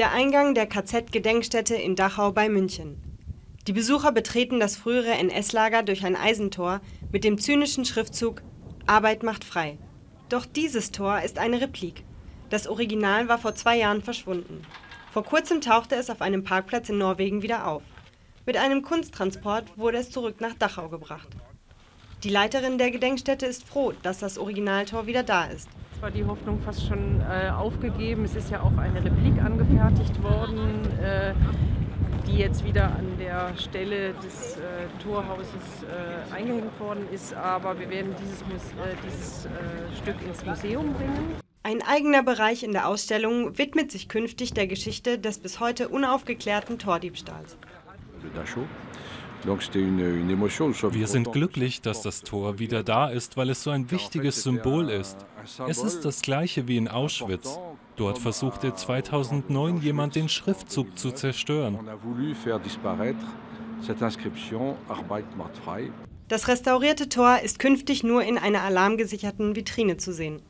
Der Eingang der KZ-Gedenkstätte in Dachau bei München. Die Besucher betreten das frühere NS-Lager durch ein Eisentor mit dem zynischen Schriftzug Arbeit macht frei. Doch dieses Tor ist eine Replik. Das Original war vor zwei Jahren verschwunden. Vor kurzem tauchte es auf einem Parkplatz in Norwegen wieder auf. Mit einem Kunsttransport wurde es zurück nach Dachau gebracht. Die Leiterin der Gedenkstätte ist froh, dass das Originaltor wieder da ist. Es war die Hoffnung fast schon äh, aufgegeben. Es ist ja auch eine Replik angefertigt worden, äh, die jetzt wieder an der Stelle des äh, Torhauses äh, eingehängt worden ist. Aber wir werden dieses, äh, dieses äh, Stück ins Museum bringen. Ein eigener Bereich in der Ausstellung widmet sich künftig der Geschichte des bis heute unaufgeklärten Tordiebstahls. Wir sind glücklich, dass das Tor wieder da ist, weil es so ein wichtiges Symbol ist. Es ist das gleiche wie in Auschwitz. Dort versuchte 2009 jemand den Schriftzug zu zerstören. Das restaurierte Tor ist künftig nur in einer alarmgesicherten Vitrine zu sehen.